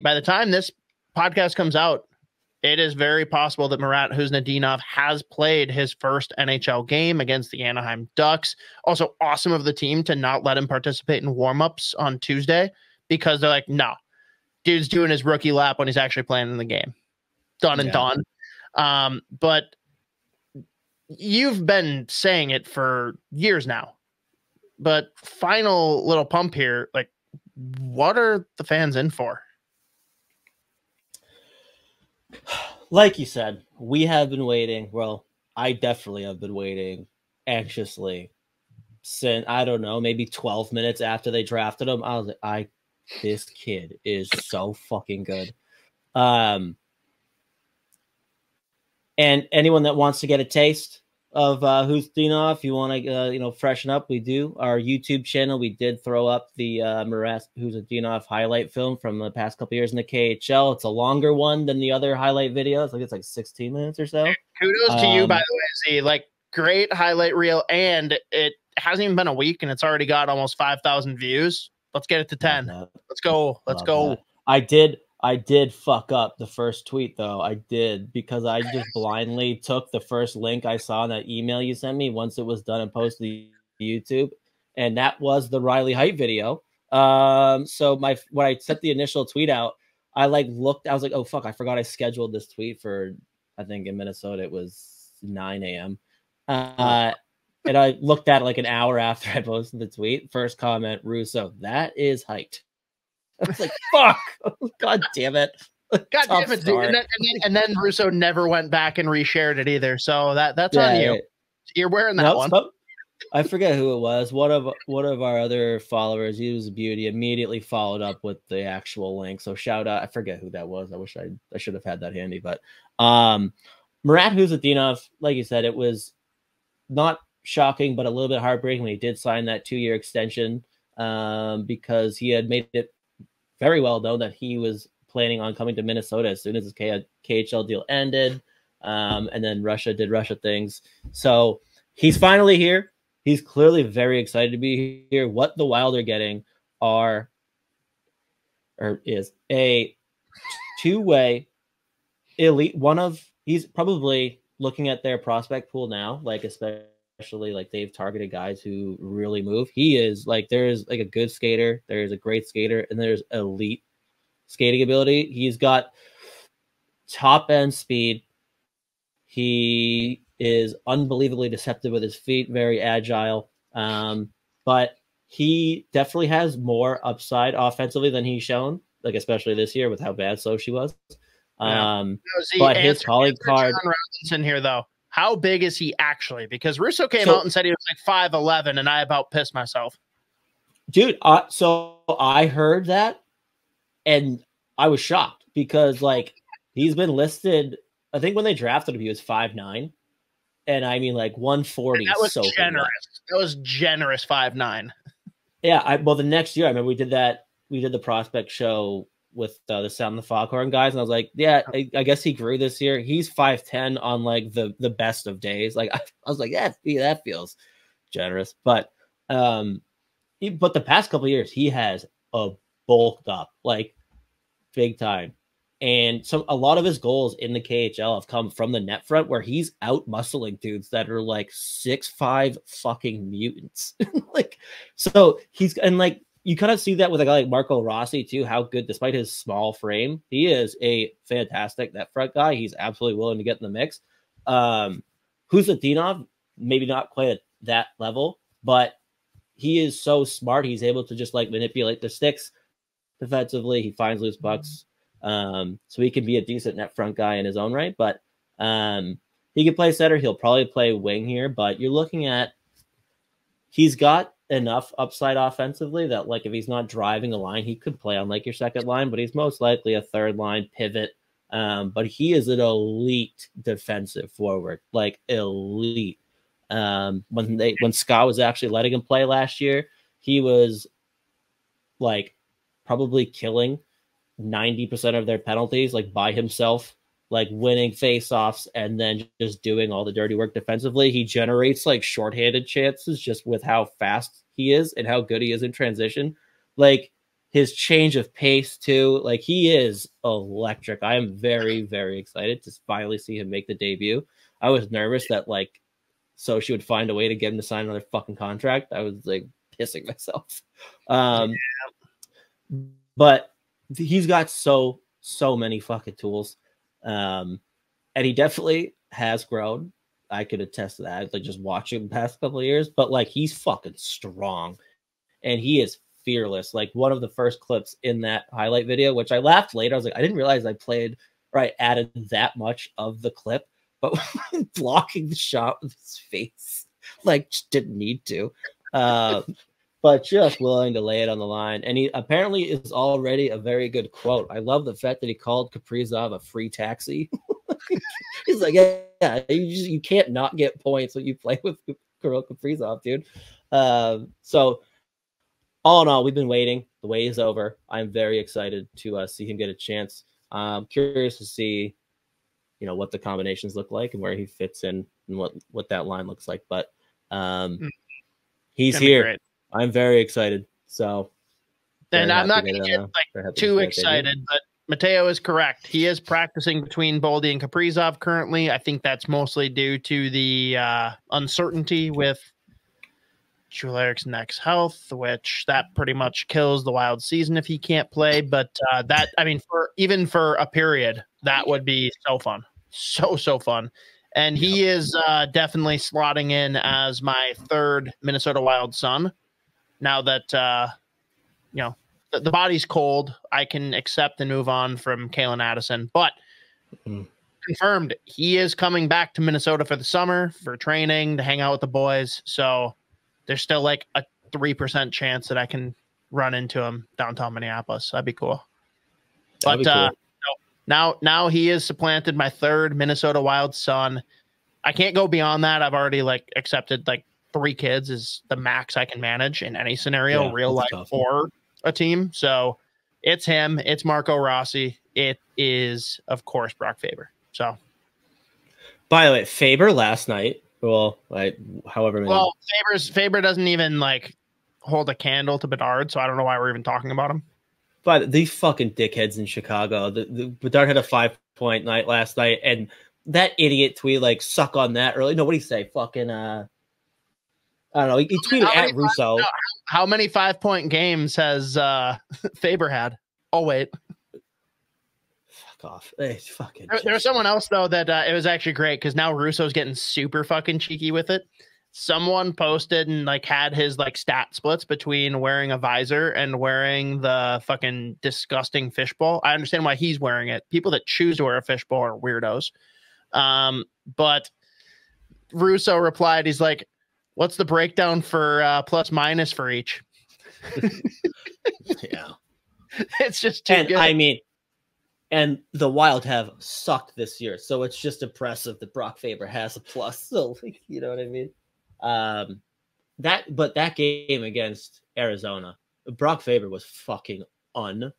by the time this podcast comes out, it is very possible that Marat Khusnutdinov has played his first NHL game against the Anaheim Ducks. Also, awesome of the team to not let him participate in warmups on Tuesday because they're like, no, dude's doing his rookie lap when he's actually playing in the game. Done and yeah. done. Um, but you've been saying it for years now. But final little pump here, like, what are the fans in for? Like you said, we have been waiting. Well, I definitely have been waiting anxiously since I don't know, maybe 12 minutes after they drafted him. I was like, I this kid is so fucking good. Um and anyone that wants to get a taste of uh, who's Khusnutdinov. If you want to, uh, you know, freshen up, we do. Our YouTube channel, we did throw up the uh, Marat Khusnutdinov highlight film from the past couple years in the KHL. It's a longer one than the other highlight videos. Like it's like 16 minutes or so. Kudos um, to you, by um, the way, Z. Like great highlight reel, and it hasn't even been a week, and it's already got almost 5,000 views. Let's get it to 10. Let's go. Let's go. That. I did. I did fuck up the first tweet though. I did because I just blindly took the first link I saw in that email you sent me once it was done and posted to YouTube, and that was the Riley Heidt video. Um, so my when I sent the initial tweet out, I like looked. I was like, oh fuck, I forgot I scheduled this tweet for. I think in Minnesota it was 9 a.m. Uh, and I looked at it like an hour after I posted the tweet. First comment, Russo, that is Heidt. I was like, fuck. God damn it. God damn it, dude. And then, and, then, and then, Russo never went back and reshared it either. So that that's yeah, on you. You're wearing that nope, one. I forget who it was. One of one of our other followers, he was a beauty, immediately followed up with the actual link. So shout out. I forget who that was. I wish I I should have had that handy. But um Marat Khusnutdinov, like you said, it was not shocking, but a little bit heartbreaking when he did sign that two year extension um, because he had made it very well known that he was planning on coming to Minnesota as soon as his KHL deal ended. Um, and then Russia did Russia things. So he's finally here. He's clearly very excited to be here. What the Wild are getting are or is a two-way elite one of he's probably looking at their prospect pool now, like especially like they've targeted guys who really move. He is like there's like a good skater, there's a great skater, and there's elite skating ability. He's got top end speed. He is unbelievably deceptive with his feet, very agile. Um, but he definitely has more upside offensively than he's shown, like especially this year with how bad Sochi was. Um, no, Z, but his calling card. John Robinson here, though. How big is he actually? Because Russo came so, out and said he was like five eleven, and I about pissed myself. Dude, uh, so I heard that, and I was shocked because like he's been listed. I think when they drafted him, he was five nine, and I mean like one forty. That was so generous. That was generous five nine. Yeah, I well the next year I remember we did that. We did the prospect show with uh, the Sound the Foghorn guys, and I was like, yeah, I, I guess he grew this year. He's five ten on like the the best of days. Like I, I was like, yeah, that feels generous, but um, he, but the past couple years he has a bulked up like big time. And so a lot of his goals in the KHL have come from the net front where he's out muscling dudes that are like six five fucking mutants. like so he's and like you kind of see that with a guy like Marco Rossi too, how good, despite his small frame, he is a fantastic net front guy. He's absolutely willing to get in the mix. Um, Khusnutdinov, maybe not quite at that level, but he is so smart. He's able to just like manipulate the sticks defensively. He finds loose pucks. Um, so he can be a decent net front guy in his own right, but um, he can play center. He'll probably play wing here, but you're looking at he's got enough upside offensively that like if he's not driving a line, he could play on like your second line, but he's most likely a third line pivot. Um, but he is an elite defensive forward, like elite. Um, when they when Scott was actually letting him play last year, he was like probably killing 90% of their penalties like by himself like winning faceoffs and then just doing all the dirty work defensively. He generates like shorthanded chances just with how fast he is and how good he is in transition. Like his change of pace too. Like he is electric. I am very, very excited to finally see him make the debut. I was nervous that like Sochi would find a way to get him to sign another fucking contract. I was like pissing myself. Um yeah. but he's got so so many fucking tools. Um and he definitely has grown. I could attest to that. Like just watching the past couple of years, but like he's fucking strong and he is fearless. Like one of the first clips in that highlight video, which I laughed later. I was like, I didn't realize I played or I added that much of the clip, but blocking the shot with his face, like just didn't need to. Uh, but just willing to lay it on the line. And he apparently is already a very good quote. I love the fact that he called Kaprizov a free taxi. He's like, yeah, yeah, you just you can't not get points when you play with Kirill Kaprizov, dude. Um, so all in all, we've been waiting. The wait is over. I'm very excited to uh, see him get a chance. I'm curious to see, you know, what the combinations look like and where he fits in and what what that line looks like. But um, mm. he's here. I'm very excited. So, and I'm not going to get uh, like too excited, but Mateo is correct. He is practicing between Boldy and Kaprizov currently. I think that's mostly due to the uh, uncertainty with Joel Ek's health, which that pretty much kills the wild season if he can't play. But uh, that, I mean, for even for a period, that would be so fun, so so fun. And he yep. is uh, definitely slotting in as my third Minnesota Wild son. Now that uh, you know the, the body's cold, I can accept and move on from Calen Addison. But mm-hmm. confirmed, he is coming back to Minnesota for the summer for training to hang out with the boys. So there's still like a 3% chance that I can run into him downtown Minneapolis. That'd be cool. That'd but be uh, cool. Uh, now, now he is supplanted my third Minnesota Wild son. I can't go beyond that. I've already like accepted like three kids is the max I can manage in any scenario, yeah, real life or a team. So it's him. It's Marco Rossi. It is, of course, Brock Faber. So, by the way, Faber last night well, like however many. Well, Faber's Faber doesn't even like hold a candle to Bedard, so I don't know why we're even talking about him. But these fucking dickheads in Chicago. The, the Bedard had a five point night last night, and that idiot tweet like suck on that early. No, what do you say? Fucking uh I don't know. He, he tweeted how at Russo. Five, how many five point games has uh Faber had? Oh wait fuck off. It's fucking. There, there was someone else though that uh, it was actually great because now Russo's getting super fucking cheeky with it. Someone posted and like had his like stat splits between wearing a visor and wearing the fucking disgusting fishbowl. I understand why he's wearing it. People that choose to wear a fishbowl are weirdos. Um, but Russo replied, he's like, "What's the breakdown for uh, plus minus for each?" yeah, it's just too and good. I mean, and the Wild have sucked this year, so it's just impressive that Brock Faber has a plus. So you know what I mean? Um, that but that game against Arizona, Brock Faber was fucking unbelievable.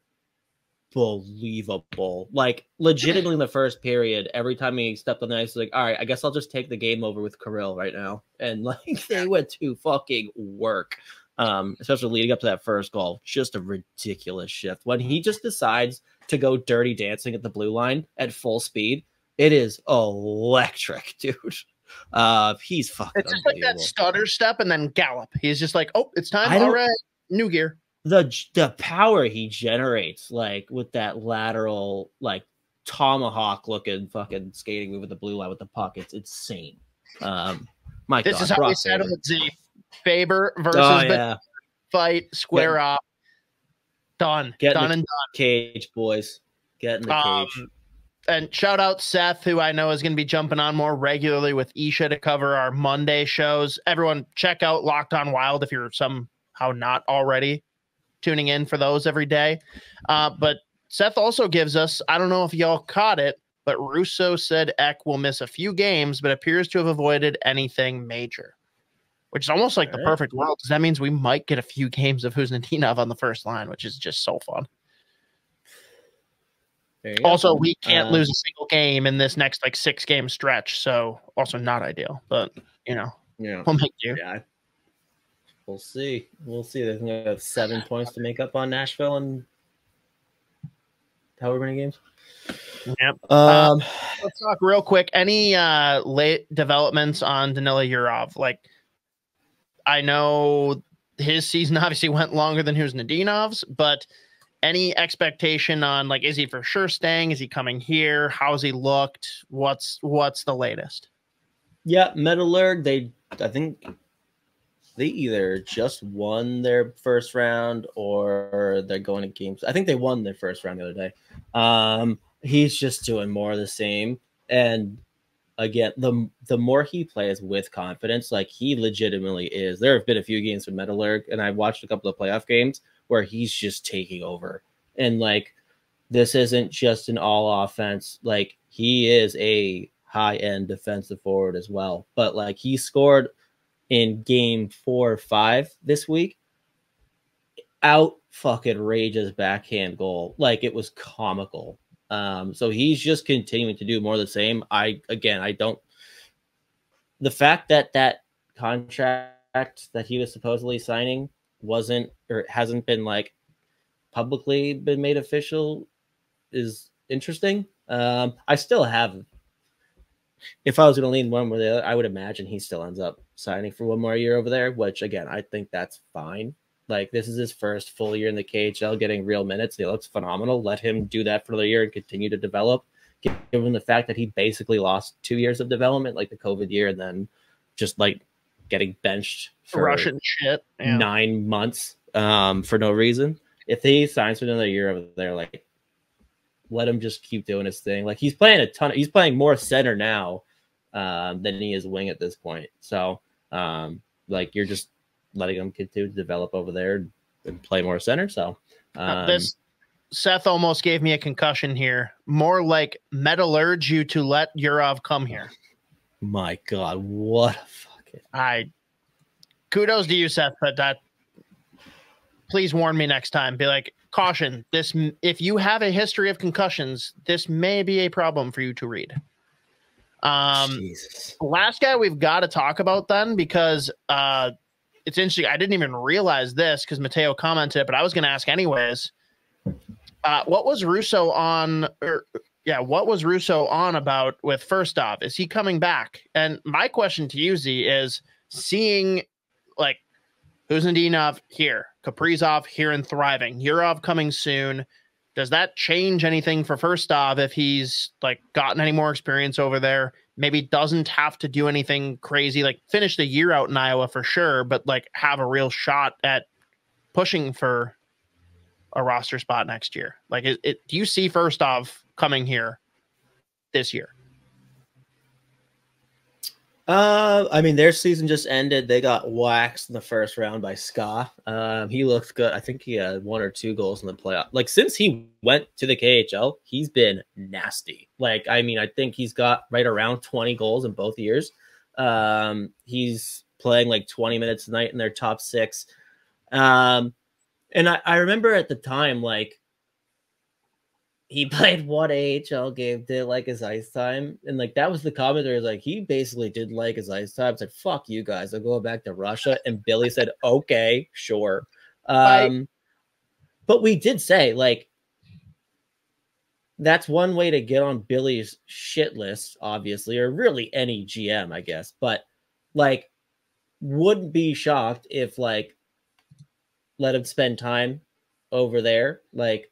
Like legitimately in the first period, every time he stepped on the ice, like, all right, I guess I'll just take the game over with Kirill right now. And like they went to fucking work. Um, especially leading up to that first goal, just a ridiculous shift. When he just decides to go dirty dancing at the blue line at full speed. It is electric, dude. Uh, he's fucking. It's just like that stutter step and then gallop. He's just like, oh, it's time. All right, new gear. The the power he generates, like with that lateral, like tomahawk looking fucking skating move with the blue line with the puck, it's insane. Um, my this God, is how Brock we it. Z Faber versus oh, yeah. fight square yeah. up. Done. Get done and done. Cage, boys. Get in the um, cage. And shout out Seth, who I know is going to be jumping on more regularly with Isha to cover our Monday shows. Everyone, check out Locked On Wild if you're somehow not already tuning in for those every day. Uh, but Seth also gives us, I don't know if y'all caught it, but Russo said Ek will miss a few games, but appears to have avoided anything major which is almost like All the right. perfect world because that means we might get a few games of Khusnutdinov on the first line, which is just so fun. Also, we can't uh, lose a single game in this next like six game stretch, so also not ideal, but you know, yeah, we'll make do. Yeah, We'll see. We'll see. They're going to have seven points to make up on Nashville and however many games. Yep. Um, Uh, let's talk real quick. Any uh late developments on Danila Yurov? Like, I know his season obviously went longer than his Khusnutdinov's, but any expectation on like is he for sure staying? Is he coming here? How's he looked? What's what's the latest? yeah, Metallurg. They, I think, they either just won their first round or they're going to games. I think they won their first round the other day. Um, he's just doing more of the same, and again, the the more he plays with confidence, like he legitimately is. There have been a few games with Metallurg, and I've watched a couple of playoff games where he's just taking over. And like this isn't just an all offense. Like he is a high end defensive forward as well. But like he scored in game four or five this week. Out fucking rages backhand goal. Like it was comical. Um, so he's just continuing to do more of the same. I again, I don't. The fact that that contract that he was supposedly signing wasn't or hasn't been like publicly been made official is interesting. Um, I still have. If I was going to lean one way or the other, I would imagine he still ends up signing for one more year over there. Which again, I think that's fine. Like this is his first full year in the KHL, getting real minutes. He looks phenomenal. Let him do that for the year and continue to develop. Given the fact that he basically lost two years of development, like the COVID year, and then just like getting benched for Russian shit. Yeah. nine months um, for no reason. If he signs for another year over there, like let him just keep doing his thing. Like he's playing a ton. Of, he's playing more center now um, than he is wing at this point. So um, like you're just letting him continue to develop over there and play more center. So um, this Seth almost gave me a concussion here. More like metal urge you to let Yurov come here. my God, what a fucking I kudos to you, Seth, but that please warn me next time. Be like, caution. This if you have a history of concussions, this may be a problem for you to read. Um, Jesus. last guy we've got to talk about then because uh, it's interesting. I didn't even realize this because Mateo commented, but I was going to ask anyways. Uh, what was Russo on? Or, yeah, what was Russo on about with Firstov? Is he coming back? And my question to you, Z, is seeing Kuznetsov here, Kaprizov here and thriving, Yurov coming soon. Does that change anything for Firstov if he's like gotten any more experience over there? Maybe doesn't have to do anything crazy, like finish the year out in Iowa for sure, but like have a real shot at pushing for a roster spot next year. Like, it, it do you see Firstov coming here this year? Uh, I mean, their season just ended. They got waxed in the first round by SKA. Um, he looked good. I think he had one or two goals in the playoff. Like since he went to the KHL, he's been nasty. Like, I mean, I think he's got right around 20 goals in both years. Um, he's playing like 20 minutes a night in their top six. Um, and I, I remember at the time, like he played one AHL game, didn't like his ice time, and like that was the commentary. Like he basically didn't like his ice time. Said "fuck you guys," I'm going back to Russia. And Billy said, "Okay, sure." Um, but we did say like that's one way to get on Billy's shit list, obviously, or really any GM, I guess. But like, wouldn't be shocked if like let him spend time over there, like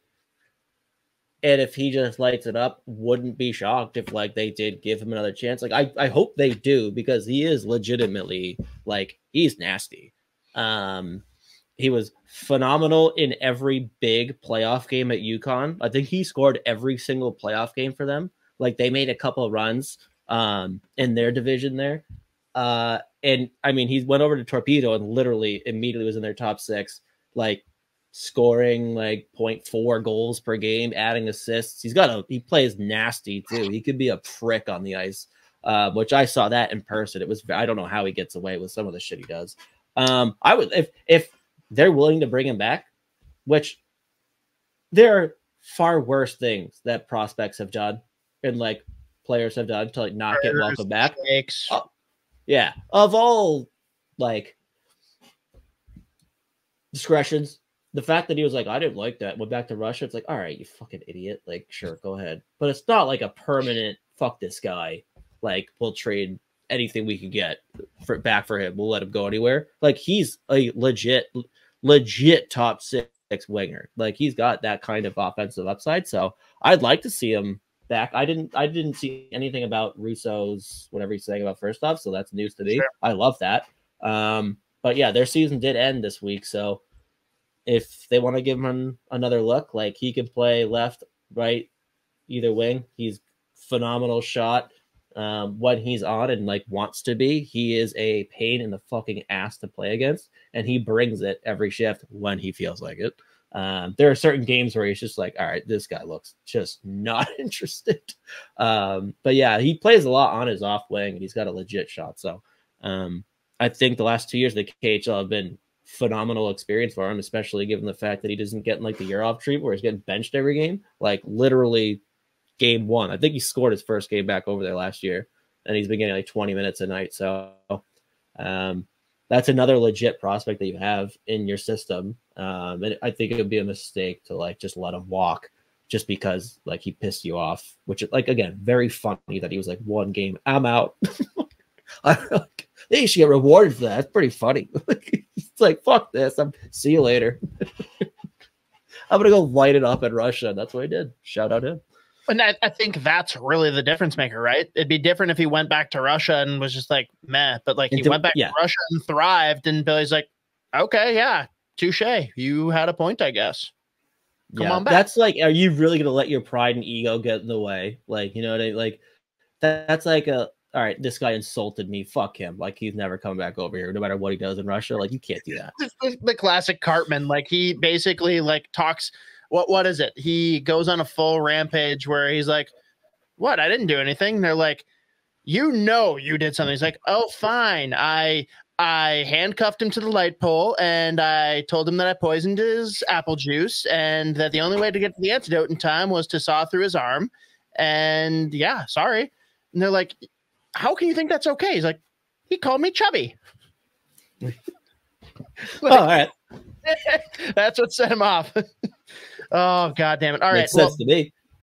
and if he just lights it up, wouldn't be shocked if like they did give him another chance. Like I, I hope they do because he is legitimately like he's nasty. Um he was phenomenal in every big playoff game at UConn. I think he scored every single playoff game for them. Like they made a couple runs um in their division there. Uh and I mean he went over to Torpedo and literally immediately was in their top six. Like scoring like 0.4 goals per game, adding assists. He's got a he plays nasty too. He could be a prick on the ice, uh, which I saw that in person. It was I don't know how he gets away with some of the shit he does. Um, I would if if they're willing to bring him back, which there are far worse things that prospects have done and like players have done to like not get welcome back. Oh, Yeah, of all like discretions. The fact that he was like, I didn't like that, went back to Russia. It's like, all right, you fucking idiot. Like, sure, go ahead. But it's not like a permanent fuck this guy. Like, we'll trade anything we can get for back for him. We'll let him go anywhere. Like, he's a legit, legit top six winger. Like, he's got that kind of offensive upside. So I'd like to see him back. I didn't I didn't see anything about Russo's whatever he's saying about Firstov, so that's news to me. Sure. I love that. Um, but yeah, their season did end this week, so if they want to give him another look, like he can play left, right, either wing. He's phenomenal shot. Um, when he's on and like wants to be, he is a pain in the fucking ass to play against, and he brings it every shift when he feels like it. Um, there are certain games where he's just like, all right, this guy looks just not interested. Um, but yeah, he plays a lot on his off wing and he's got a legit shot. So um, I think the last two years of the KHL have been phenomenal experience for him, especially given the fact that he doesn't get in like the year off treatment where he's getting benched every game. Like literally game one. I think he scored his first game back over there last year and he's been getting like 20 minutes a night. So um, that's another legit prospect that you have in your system. Um, and I think it would be a mistake to like just let him walk just because like he pissed you off, which is like again, very funny that he was like one game, I'm out. I like, they should get rewarded for that. It's pretty funny. it's like fuck this. I'm see you later. I'm gonna go light it up in Russia. That's what I did. Shout out him. And I, I, think that's really the difference maker, right? It'd be different if he went back to Russia and was just like meh, but like he went back yeah. to Russia and thrived, and Billy's like, okay, yeah, touche, you had a point, I guess. Come yeah, on back. That's like, are you really gonna let your pride and ego get in the way? Like, you know what I mean? Like, that, that's like a all right, this guy insulted me. Fuck him. Like he's never coming back over here, no matter what he does in Russia. Like you can't do that. the classic Cartman. Like he basically like talks what what is it? He goes on a full rampage where he's like, "What? I didn't do anything." they're like, "You know, you did something." He's like, "Oh, fine. I I handcuffed him to the light pole and I told him that I poisoned his apple juice and that the only way to get to the antidote in time was to saw through his arm. And yeah, sorry." And they're like, "How can you think that's okay?" He's like, "He called me chubby." like, oh, all right. that's what set him off. Oh god damn it! All Makes right, well, to me.